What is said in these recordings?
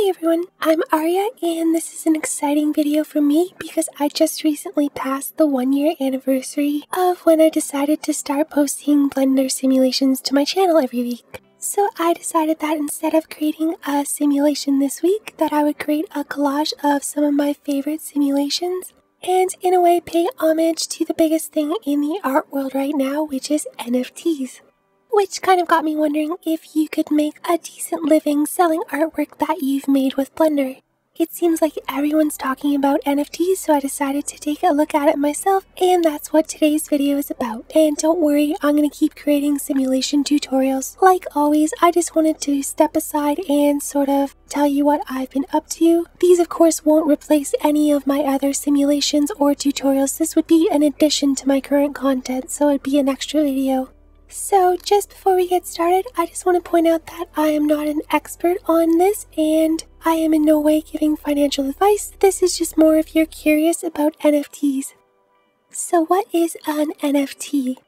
Hey everyone, I'm Aria and this is an exciting video for me because I just recently passed the one year anniversary of when I decided to start posting Blender simulations to my channel every week. So I decided that instead of creating a simulation this week that I would create a collage of some of my favorite simulations and in a way pay homage to the biggest thing in the art world right now which is NFTs. Which kind of got me wondering if you could make a decent living selling artwork that you've made with Blender. It seems like everyone's talking about NFTs, so I decided to take a look at it myself, and that's what today's video is about. And don't worry, I'm going to keep creating simulation tutorials. Like always, I just wanted to step aside and sort of tell you what I've been up to. These of course won't replace any of my other simulations or tutorials. This would be an addition to my current content, so it'd be an extra video. So, just before we get started, I just want to point out that I am not an expert on this and I am in no way giving financial advice. This is just more if you're curious about NFTs. So, what is an NFT?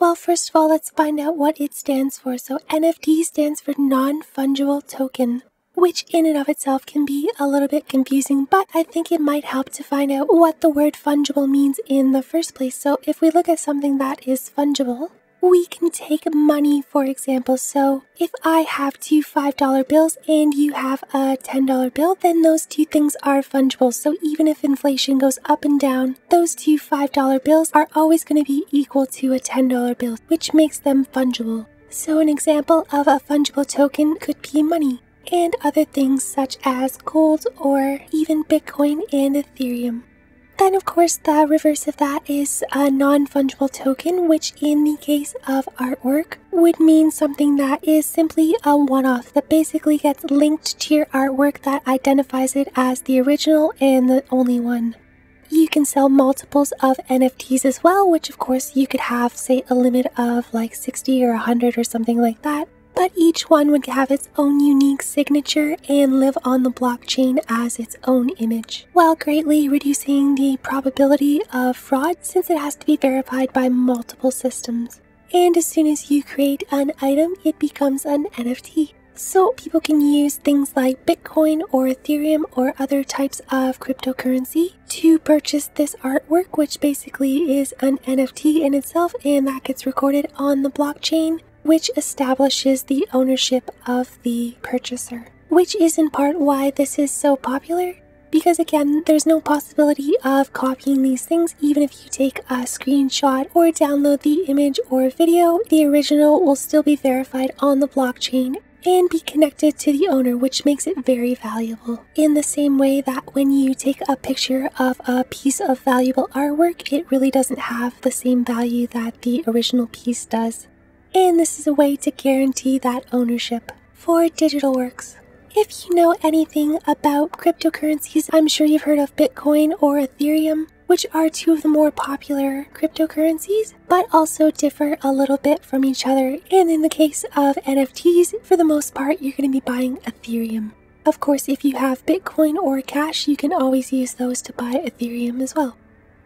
Well, first of all, let's find out what it stands for. So, NFT stands for non fungible token, which in and of itself can be a little bit confusing, but I think it might help to find out what the word fungible means in the first place. So, if we look at something that is fungible, we can take money, for example. So if I have two $5 bills and you have a $10 bill, then those two things are fungible. So even if inflation goes up and down, those two $5 bills are always going to be equal to a $10 bill, which makes them fungible. So an example of a fungible token could be money and other things such as gold or even Bitcoin and Ethereum. Then, of course, the reverse of that is a non fungible token, which in the case of artwork would mean something that is simply a one off that basically gets linked to your artwork that identifies it as the original and the only one. You can sell multiples of NFTs as well, which of course you could have, say, a limit of like 60 or 100 or something like that but each one would have its own unique signature and live on the blockchain as its own image, while greatly reducing the probability of fraud since it has to be verified by multiple systems. And as soon as you create an item, it becomes an NFT. So people can use things like Bitcoin or Ethereum or other types of cryptocurrency to purchase this artwork, which basically is an NFT in itself, and that gets recorded on the blockchain which establishes the ownership of the purchaser. Which is in part why this is so popular. Because again, there's no possibility of copying these things even if you take a screenshot or download the image or video, the original will still be verified on the blockchain and be connected to the owner, which makes it very valuable. In the same way that when you take a picture of a piece of valuable artwork, it really doesn't have the same value that the original piece does and this is a way to guarantee that ownership for digital works. If you know anything about cryptocurrencies, I'm sure you've heard of Bitcoin or Ethereum, which are two of the more popular cryptocurrencies, but also differ a little bit from each other. And in the case of NFTs, for the most part, you're going to be buying Ethereum. Of course, if you have Bitcoin or cash, you can always use those to buy Ethereum as well.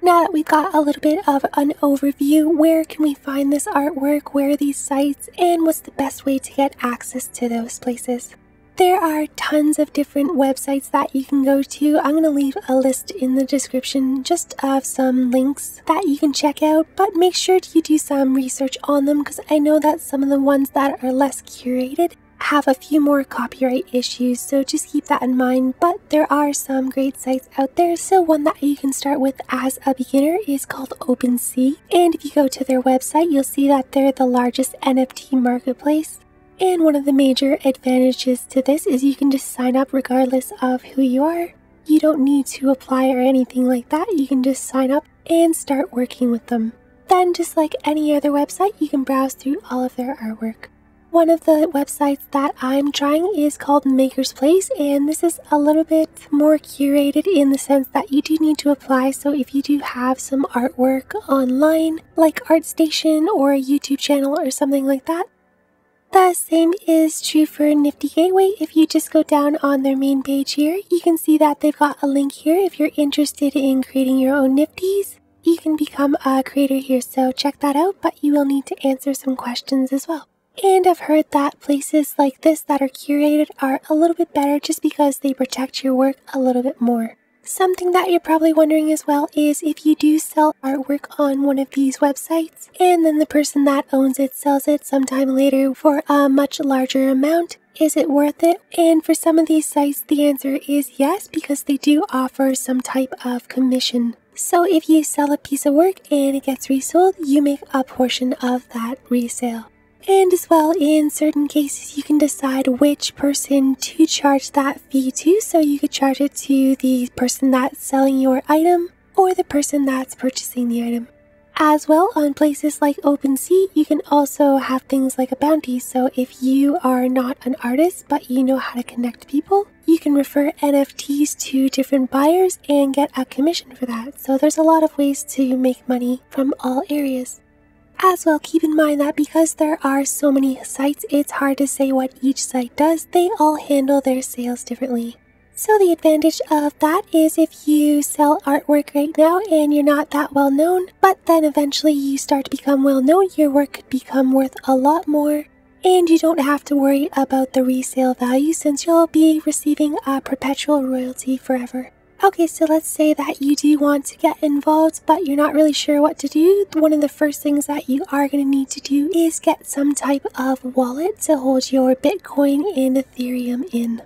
Now that we've got a little bit of an overview, where can we find this artwork, where are these sites, and what's the best way to get access to those places? There are tons of different websites that you can go to. I'm going to leave a list in the description just of some links that you can check out, but make sure you do some research on them because I know that some of the ones that are less curated have a few more copyright issues, so just keep that in mind. But there are some great sites out there, so one that you can start with as a beginner is called OpenSea. And if you go to their website, you'll see that they're the largest NFT marketplace. And one of the major advantages to this is you can just sign up regardless of who you are. You don't need to apply or anything like that, you can just sign up and start working with them. Then, just like any other website, you can browse through all of their artwork. One of the websites that I'm trying is called Maker's Place, and this is a little bit more curated in the sense that you do need to apply. So, if you do have some artwork online, like ArtStation or a YouTube channel or something like that, the same is true for Nifty Gateway. If you just go down on their main page here, you can see that they've got a link here if you're interested in creating your own Nifties. You can become a creator here, so check that out, but you will need to answer some questions as well. And I've heard that places like this that are curated are a little bit better just because they protect your work a little bit more. Something that you're probably wondering as well is if you do sell artwork on one of these websites and then the person that owns it sells it sometime later for a much larger amount, is it worth it? And for some of these sites, the answer is yes, because they do offer some type of commission. So if you sell a piece of work and it gets resold, you make a portion of that resale. And as well, in certain cases, you can decide which person to charge that fee to. So you could charge it to the person that's selling your item or the person that's purchasing the item. As well, on places like OpenSea, you can also have things like a bounty. So if you are not an artist but you know how to connect people, you can refer NFTs to different buyers and get a commission for that. So there's a lot of ways to make money from all areas. As well, keep in mind that because there are so many sites, it's hard to say what each site does. They all handle their sales differently. So the advantage of that is if you sell artwork right now and you're not that well known, but then eventually you start to become well known, your work could become worth a lot more. And you don't have to worry about the resale value since you'll be receiving a perpetual royalty forever. Okay, so let's say that you do want to get involved, but you're not really sure what to do. One of the first things that you are going to need to do is get some type of wallet to hold your Bitcoin and Ethereum in.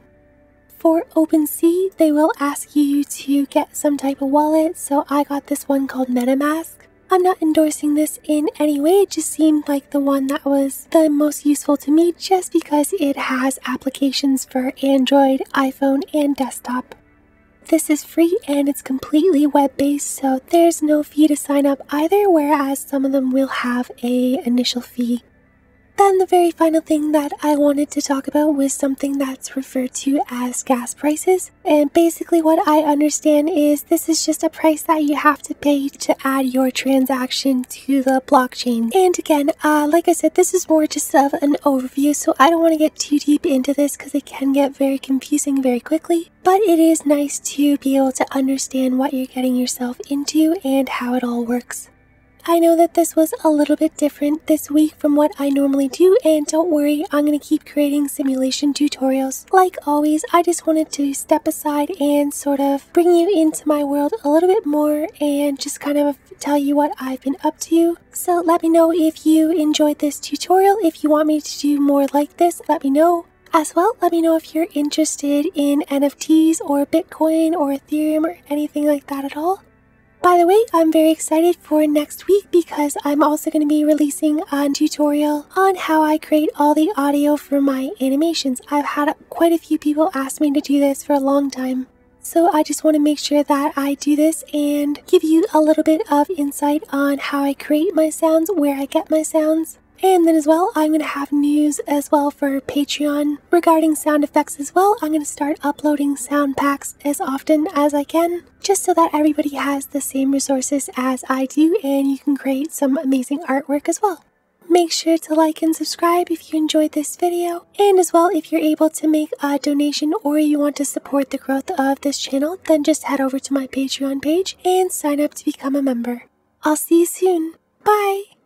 For OpenSea, they will ask you to get some type of wallet, so I got this one called MetaMask. I'm not endorsing this in any way, it just seemed like the one that was the most useful to me just because it has applications for Android, iPhone, and desktop. This is free and it's completely web-based, so there's no fee to sign up either, whereas some of them will have a initial fee. Then the very final thing that I wanted to talk about was something that's referred to as gas prices. And basically what I understand is this is just a price that you have to pay to add your transaction to the blockchain. And again, uh, like I said, this is more just of an overview, so I don't want to get too deep into this because it can get very confusing very quickly. But it is nice to be able to understand what you're getting yourself into and how it all works. I know that this was a little bit different this week from what I normally do, and don't worry, I'm going to keep creating simulation tutorials. Like always, I just wanted to step aside and sort of bring you into my world a little bit more and just kind of tell you what I've been up to. So let me know if you enjoyed this tutorial. If you want me to do more like this, let me know. As well, let me know if you're interested in NFTs or Bitcoin or Ethereum or anything like that at all. By the way, I'm very excited for next week because I'm also going to be releasing a tutorial on how I create all the audio for my animations. I've had quite a few people ask me to do this for a long time. So I just want to make sure that I do this and give you a little bit of insight on how I create my sounds, where I get my sounds, and then as well, I'm going to have news as well for Patreon regarding sound effects as well. I'm going to start uploading sound packs as often as I can, just so that everybody has the same resources as I do and you can create some amazing artwork as well. Make sure to like and subscribe if you enjoyed this video. And as well, if you're able to make a donation or you want to support the growth of this channel, then just head over to my Patreon page and sign up to become a member. I'll see you soon. Bye!